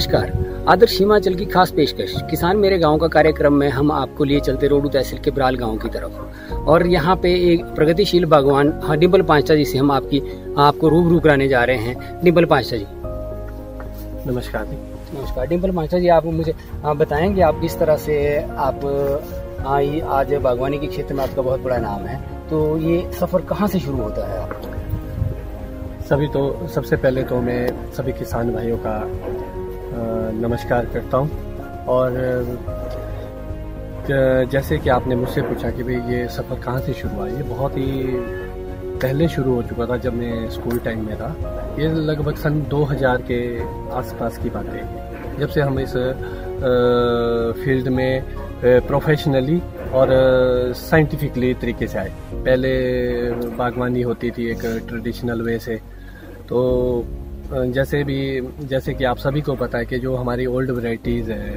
नमस्कार। आदर्श हिमाचल की खास पेशकश। किसान मेरे गाँव का कार्यक्रम में हम आपको लिए चलते रोडू तहसील के ब्राल गाँव की तरफ़। और यहाँ पे एक प्रगतिशील बागवान डिम्बल पांचा जी से हम आपकी आपको रूबरू कराने जा रहे हैं। डिम्बल पांचा जी। नमस्कार। जी नमस्कार। डिम्पल पांचा जी आप मुझे आप बताएँगे आप किस तरह से आप आई आज बागवानी के क्षेत्र में आपका बहुत बड़ा नाम है। तो ये सफ़र कहाँ से शुरू होता है आपका? सभी तो सबसे पहले तो मैं सभी किसान भाइयों का नमस्कार करता हूँ। और जैसे कि आपने मुझसे पूछा कि भाई ये सफ़र कहाँ से शुरू हुआ, ये बहुत ही पहले शुरू हो चुका था जब मैं स्कूल टाइम में था। ये लगभग सन 2000 के आसपास की बात है। जब से हम इस फ़ील्ड में प्रोफेशनली और साइंटिफिकली तरीके से आए। पहले बागवानी होती थी एक ट्रेडिशनल वे से। तो जैसे भी, जैसे कि आप सभी को पता है कि जो हमारी ओल्ड वैरायटीज़ है,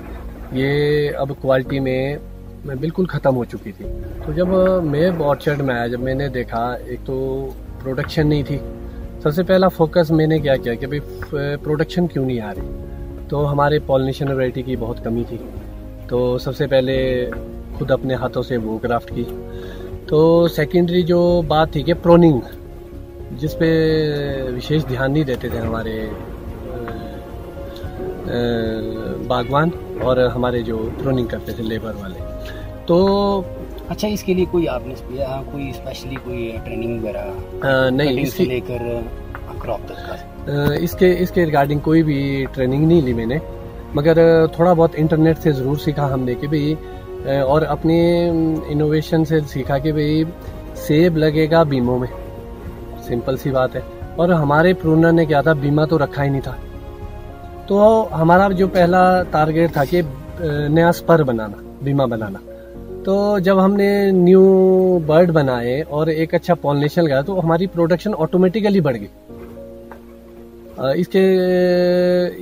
ये अब क्वालिटी में, मैं बिल्कुल ख़त्म हो चुकी थी। तो जब मैं ऑर्चर्ड में आया, जब मैंने देखा, एक तो प्रोडक्शन नहीं थी। सबसे पहला फोकस मैंने क्या किया कि भाई प्रोडक्शन क्यों नहीं आ रही? तो हमारे पॉलिनेशन वैरायटी की बहुत कमी थी। तो सबसे पहले खुद अपने हाथों से वो क्राफ्ट की। तो सेकेंडरी जो बात थी कि प्रोनिंग जिस पे विशेष ध्यान नहीं देते थे हमारे बागवान और हमारे जो प्रोनिंग करते थे लेबर वाले। तो अच्छा इसके लिए कोई आपने कोई स्पेशली कोई ट्रेनिंग वगैरह नहीं इससे लेकर क्रॉप तक का? इसके इसके रिगार्डिंग कोई भी ट्रेनिंग नहीं ली मैंने। मगर थोड़ा बहुत इंटरनेट से ज़रूर सीखा हमने कि भाई और अपने इनोवेशन से सीखा कि भाई सेब लगेगा बीमों में। सिंपल सी बात है। और हमारे प्रूनर ने क्या था? बीमा तो रखा ही नहीं था। तो हमारा जो पहला टारगेट था कि नया स्पर बनाना बीमा बनाना। तो जब हमने न्यू बर्ड बनाए और एक अच्छा पॉलिनेशन गया तो हमारी प्रोडक्शन ऑटोमेटिकली बढ़ गई। इसके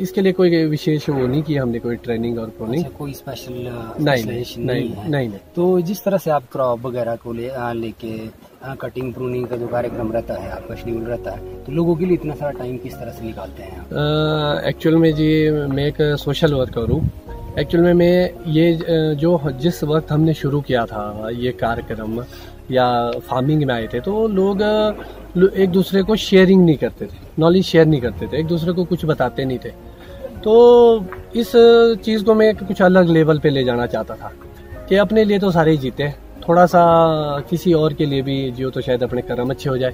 इसके लिए कोई विशेष वो नहीं किया हमने कोई ट्रेनिंग और प्रोनिंग अच्छा, कोई स्पेशल नहीं नहीं नहीं, नहीं नहीं तो जिस तरह से आप क्रॉप वगैरह को ले लेके कटिंग प्रूनिंग का जो कार्यक्रम रहता है, आपका शेड्यूल रहता है तो लोगों के लिए इतना सारा टाइम किस तरह से निकालते हैं एक्चुअल में जी, मैं एक सोशल वर्कर हूँ। एक्चुअल में मैं ये जो जिस वक्त हमने शुरू किया था, ये कार्यक्रम या फ़ार्मिंग में आए थे तो लोग एक दूसरे को शेयरिंग नहीं करते थे नॉलेज शेयर नहीं करते थे, एक दूसरे को कुछ बताते नहीं थे। तो इस चीज़ को मैं कुछ अलग लेवल पे ले जाना चाहता था, कि अपने लिए तो सारे ही। जीते थोड़ा सा किसी और के लिए भी जियो तो शायद अपने कर्म अच्छे हो जाए।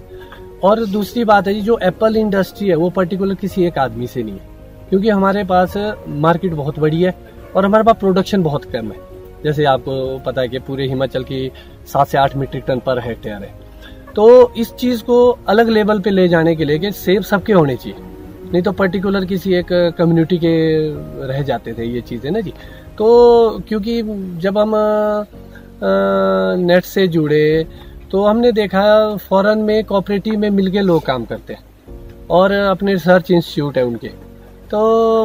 और दूसरी बात है जी, जो एप्पल इंडस्ट्री है, वो पर्टिकुलर किसी एक आदमी से नहीं है। क्योंकि हमारे पास मार्केट बहुत बड़ी है और हमारे पास प्रोडक्शन बहुत कम है। जैसे आपको पता है कि पूरे हिमाचल की सात से आठ मीट्रिक टन पर हेक्टेयर है। तो इस चीज़ को अलग लेवल पे ले जाने के लिए कि सेब सबके होने चाहिए। नहीं तो पर्टिकुलर किसी एक कम्युनिटी के रह जाते थे ये चीज़ें ना जी। तो क्योंकि जब हम नेट से जुड़े तो हमने देखा फॉरेन में कॉपरेटिव में मिलके लोग काम करते हैं और अपने रिसर्च इंस्टीट्यूट है उनके। तो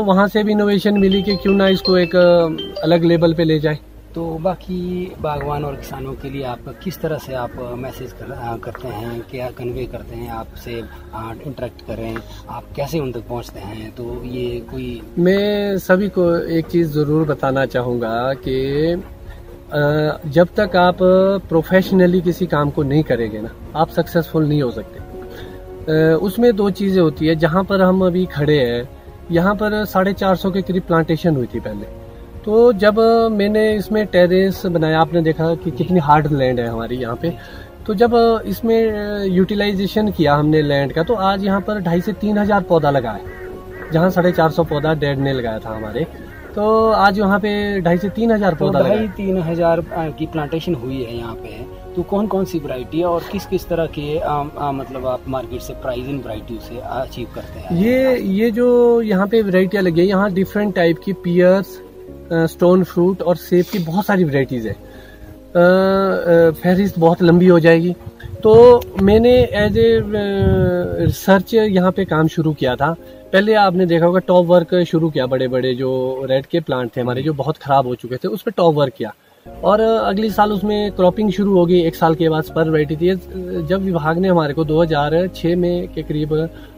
वहाँ से भी इनोवेशन मिली कि क्यों ना इसको एक अलग लेवल पे ले जाए। तो बाकी बागवान और किसानों के लिए आप किस तरह से आप मैसेज कर, करते हैं? क्या कन्वे करते हैं? आपसे इंटरेक्ट करें? आप कैसे उन तक पहुँचते हैं? तो ये कोई मैं सभी को एक चीज़ ज़रूर बताना चाहूँगा कि जब तक आप प्रोफेशनली किसी काम को नहीं करेंगे ना, आप सक्सेसफुल नहीं हो सकते। उसमें दो चीज़ें होती है, जहाँ पर हम अभी खड़े हैं, यहाँ पर साढ़े चार सौ के करीब प्लांटेशन हुई थी पहले। तो जब मैंने इसमें टेरेस बनाया, आपने देखा कि कितनी हार्ड लैंड है हमारी यहाँ पे। तो जब इसमें यूटिलाइजेशन किया हमने लैंड का तो आज यहाँ पर ढाई से तीन हज़ार पौधा लगा है। जहाँ साढ़े चार सौ पौधा डेड ने लगाया था हमारे। तो आज यहाँ पे ढाई से तीन हज़ार पौधा तो ढाई तीन हज़ार की प्लांटेशन हुई है यहाँ पे। तो कौन कौन सी वरायटी है और किस किस तरह के आ, आ, मतलब आप मार्केट से प्राइस इन वरायटी से अचीव करते हैं? ये ये जो यहाँ पे वरायटियाँ लगी है यहाँ डिफरेंट टाइप की पियर्स स्टोन फ्रूट और सेब की बहुत सारी वैरायटीज़ है। फहरिस्त बहुत लंबी हो जाएगी। तो मैंने एज ए रिसर्च यहाँ पे काम शुरू किया था। पहले आपने देखा होगा टॉप वर्क शुरू किया बड़े बड़े जो रेड के प्लांट थे हमारे, जो बहुत ख़राब हो चुके थे, उस पर टॉप वर्क किया। और अगले साल उसमें क्रॉपिंग शुरू हो गई एक साल के बाद स्पर वैरायटी थी। जब विभाग ने हमारे को 2006 में के करीब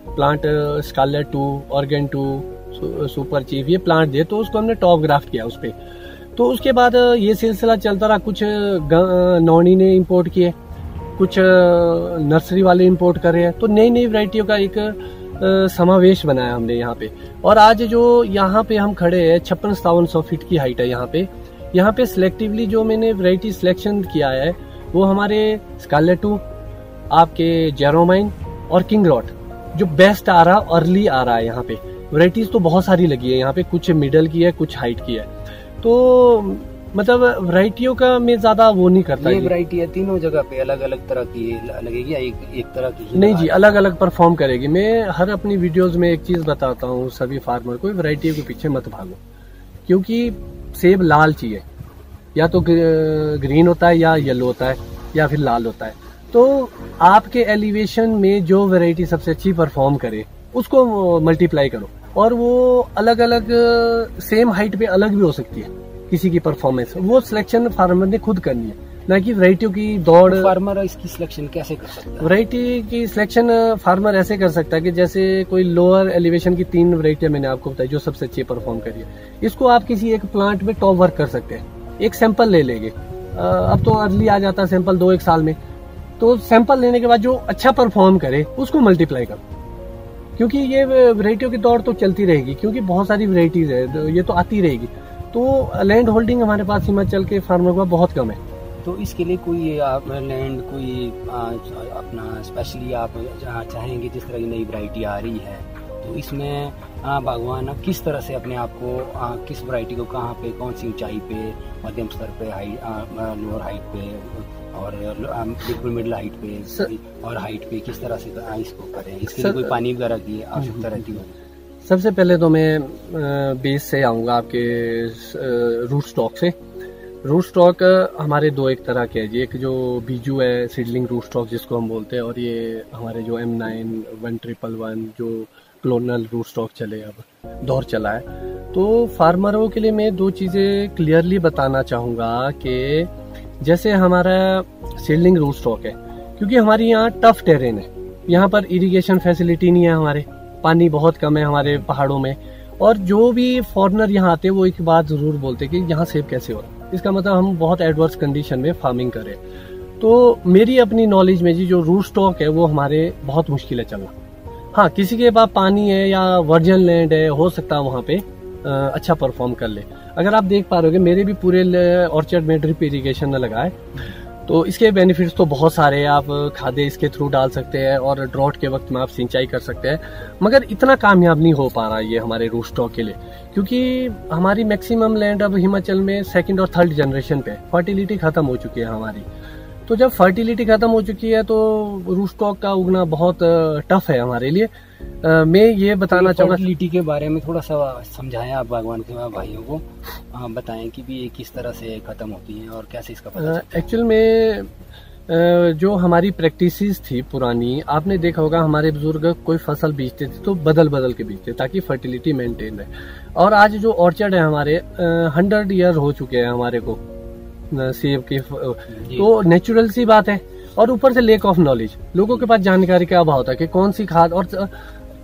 plant scarlet two Oregon two super chief ये प्लांट दिए तो उसको हमने टॉप ग्राफ्ट किया उस पर तो उसके बाद ये सिलसिला चलता रहा। कुछ नौनी ने इम्पोर्ट किए। कुछ नर्सरी वाले इम्पोर्ट कर रहे हैं। तो नई नई वैरायटियों का एक समावेश बनाया हमने यहाँ पे। और आज जो यहाँ पे हम खड़े हैं, छप्पन सतावन सौ फीट की हाइट है यहाँ पे। यहाँ पे सिलेक्टिवली जो मैंने वैरायटी सिलेक्शन किया है, वो हमारे स्कालेटू आपके जेरोमाइन और किंग रॉट जो बेस्ट आ रहा अर्ली आ रहा है यहाँ पे। वैरायटीज तो बहुत सारी लगी है यहाँ पे, कुछ मिडल की है, कुछ हाइट की है। तो मतलब वैरायटियों का मैं ज़्यादा वो नहीं करता ये वैरायटी है तीनों जगह पे अलग अलग तरह की लगेगी एक, एक तरह की नहीं जी अलग अलग परफॉर्म करेगी। मैं हर अपनी वीडियोस में एक चीज़ बताता हूँ सभी फार्मर को वैरायटियों के पीछे मत भागो। क्योंकि सेब लाल चाहिए। या तो ग्रीन होता है या येलो होता है या फिर लाल होता है। तो आपके एलिवेशन में जो वैरायटी सबसे अच्छी परफॉर्म करे उसको मल्टीप्लाई करो। और वो अलग अलग सेम हाइट पे अलग भी हो सकती है। किसी की परफॉर्मेंस वो सिलेक्शन फार्मर ने खुद करनी है ना कि वैरायटियों की दौड़ फार्मर इसकी सिलेक्शन कैसे कर सकता है? वैरायटी की सिलेक्शन फार्मर ऐसे कर सकता है कि जैसे कोई लोअर एलिवेशन की तीन वैरायटियाँ मैंने आपको बताई जो सबसे अच्छी परफॉर्म करी है। इसको आप किसी एक प्लांट में टॉप वर्क कर सकते हैं। एक सैंपल ले लेंगे। अब तो अर्ली आ जाता है सैंपल दो एक साल में। तो सैंपल लेने के बाद जो अच्छा परफॉर्म करे उसको मल्टीप्लाई करो। क्योंकि ये वैरायटियों की दौड़ तो चलती रहेगी क्योंकि बहुत सारी वैरायटीज है ये तो आती रहेगी। तो लैंड होल्डिंग हमारे पास हिमाचल के फार्मर का बहुत कम है। तो इसके लिए कोई आप लैंड कोई आ, अपना स्पेशली आप चाहेंगे जिस तरह की नई वैरायटी आ रही है तो इसमें बागवान किस तरह से अपने आप को आ, किस वैरायटी को कहाँ पे कौन सी ऊंचाई पे मध्यम स्तर पे हाई लोअर हाइट पे और बिल्कुल मिडिल हाइट पे और हाइट पे किस तरह से इसको करें। इसके लिए कोई पानी वगैरह की आवश्यकता रहती है सबसे पहले तो मैं बेस से आऊँगा आपके रूट स्टॉक से। रूट स्टॉक हमारे दो एक तरह के हैं एक जो बीजू है सीडलिंग रूट स्टॉक जिसको हम बोलते हैं, और ये हमारे जो M nine one triple one जो क्लोनल रूट स्टॉक चले अब, दौर चला है। तो फार्मरों के लिए मैं दो चीज़ें क्लियरली बताना चाहूँगा कि जैसे हमारा सीडलिंग रूट स्टॉक है, क्योंकि हमारे यहाँ टफ टेरेन है। यहाँ पर इरिगेशन फैसिलिटी नहीं है हमारे। पानी बहुत कम है हमारे पहाड़ों में। और जो भी फॉरनर यहाँ आते हैं, वो एक बात ज़रूर बोलते कि यहाँ सेब कैसे हो रहा है। इसका मतलब हम बहुत एडवर्स कंडीशन में फ़ार्मिंग करें तो मेरी अपनी नॉलेज में जी, जो रूट स्टॉक है, वो हमारे बहुत मुश्किल है चलना। हाँ किसी के पास पानी है या वर्जन लैंड है, हो सकता है वहाँ पे अच्छा परफॉर्म कर ले। अगर आप देख पा रहे हो मेरे भी पूरे ऑर्चर्ड में ड्रिप इरीगेशन में लगा है तो इसके बेनिफिट्स तो बहुत सारे हैं। आप खादे इसके थ्रू डाल सकते हैं और ड्रॉट के वक्त में आप सिंचाई कर सकते हैं। मगर इतना कामयाब नहीं हो पा रहा ये हमारे रूट स्टॉक के लिए। क्योंकि हमारी मैक्सिमम लैंड अब हिमाचल में सेकंड और थर्ड जनरेशन पे फर्टिलिटी खत्म हो चुकी है हमारी। तो जब फर्टिलिटी खत्म हो चुकी है तो रूट स्टॉक का उगना बहुत टफ है हमारे लिए। आ, मैं ये बताना चाहूँगा फर्टिलिटी के बारे में थोड़ा सा समझाएँ आप बागवान के भाइयों को। आ, बताएँ कि भी ये किस तरह से खत्म होती है और कैसे इसका एक्चुअल में जो हमारी प्रैक्टिस थी पुरानी आपने देखा होगा हमारे बुज़ुर्ग कोई फ़सल बीजते थे तो बदल बदल के बीजते ताकि फर्टिलिटी मेंटेन रहे। और आज जो ऑर्चर्ड है हमारे हंड्रेड ईयर हो चुके हैं हमारे को सेब के तो नेचुरल सी बात है। और ऊपर से लेक ऑफ़ नॉलेज लोगों के पास जानकारी का अभाव था कि कौन सी खाद और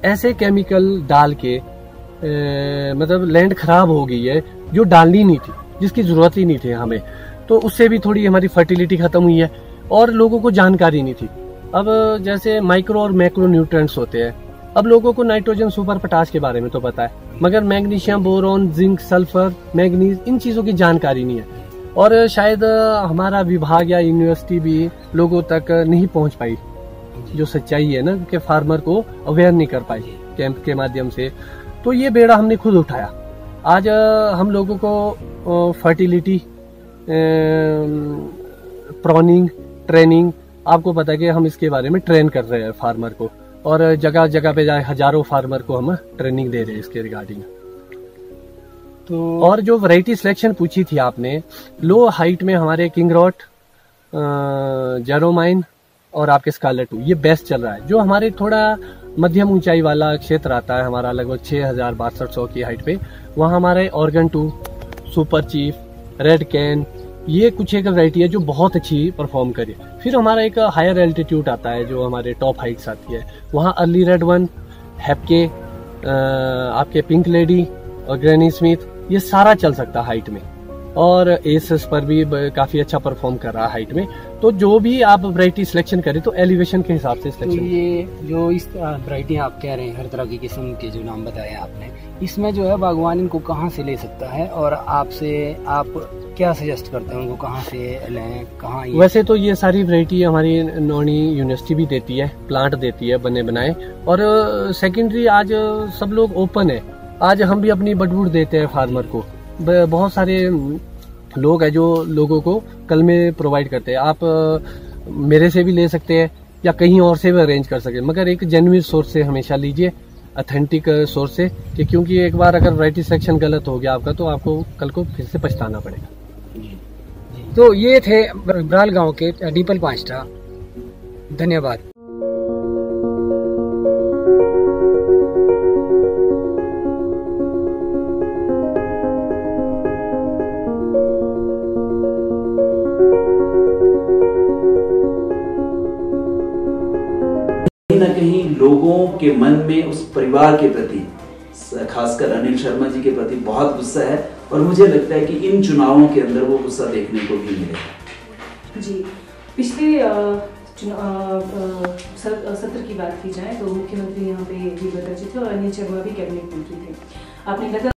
ऐसे केमिकल डाल के ए, मतलब लैंड खराब हो गई है जो डालनी नहीं थी जिसकी ज़रूरत ही नहीं थी हमें। तो उससे भी थोड़ी हमारी फर्टिलिटी खत्म हुई है और लोगों को जानकारी नहीं थी। अब जैसे माइक्रो और मैक्रो न्यूट्रेंट्स होते हैं अब लोगों को नाइट्रोजन सुपर पोटाश के बारे में तो पता है मगर magnesium boron zinc sulphur manganese इन चीज़ों की जानकारी नहीं है। और शायद हमारा विभाग या यूनिवर्सिटी भी लोगों तक नहीं पहुँच पाई। जो सच्चाई है ना, कि फार्मर को अवेयर नहीं कर पाई कैंप के माध्यम से। तो ये बेड़ा हमने खुद उठाया। आज हम लोगों को फर्टिलिटी प्रॉनिंग ट्रेनिंग आपको पता है कि हम इसके बारे में ट्रेन कर रहे हैं फार्मर को। और जगह जगह पे जाए, हज़ारों फार्मर को हम ट्रेनिंग दे रहे हैं इसके रिगार्डिंग तो और जो वैरायटी सिलेक्शन पूछी थी आपने लो हाइट में हमारे किंग रॉट जेरोमाइन और आपके स्कारलेट ये बेस्ट चल रहा है। जो हमारे थोड़ा मध्यम ऊंचाई वाला क्षेत्र आता है, हमारा लगभग छह हज़ार बासठ सौ की हाइट पे, वहाँ हमारे Oregon two super chief red can ये कुछ एक वैरायटी है जो बहुत अच्छी परफॉर्म करी। फिर हमारा एक हायर एल्टीट्यूड आता है, जो हमारे टॉप हाइट्स आती है। वहाँ अर्ली रेड वन हैपके आपके पिंक लेडी और ग्रैनी स्मिथ ये सारा चल सकता हाइट में। और एसएस पर भी काफ़ी अच्छा परफॉर्म कर रहा है हाइट में। तो जो भी आप वरायटी सिलेक्शन करें तो एलिवेशन के हिसाब से सिलेक्शन तो ये जो इस वैरायटी आप कह रहे हैं हर तरह की किस्म के जो नाम बताए आपने इसमें जो है बागवान इनको कहाँ से ले सकता है? और आपसे आप क्या सजेस्ट करते हैं उनको कहाँ से लें? कहाँ वैसे तो ये सारी वैरायटी हमारी नोनी यूनिवर्सिटी भी देती है प्लांट देती है बने बनाए। और सेकेंडरी आज सब लोग ओपन है। आज हम भी अपनी बटबूट देते हैं फार्मर को। बहुत सारे लोग हैं जो लोगों को कल में प्रोवाइड करते हैं। आप मेरे से भी ले सकते हैं या कहीं और से भी अरेंज कर सकते हैं। मगर एक जेन्युइन सोर्स से हमेशा लीजिए अथेंटिक सोर्स से कि क्योंकि एक बार अगर वराइटी सेक्शन गलत हो गया आपका तो आपको कल को फिर से पछताना पड़ेगा। तो ये थे ब्राल गाँव के डीपल पांचटा। धन्यवाद। ना कहीं लोगों के मन में उस परिवार के प्रति, खासकर अनिल शर्मा जी के प्रति बहुत गुस्सा है और मुझे लगता है कि इन चुनावों के अंदर वो गुस्सा देखने को भी मिलेगा। जी, पिछले सत्र की बात की जाए तो मुख्यमंत्री यहाँ पे भी बता थे और अनिल शर्मा भी कैबिनेट मंत्री थे। आपने लगा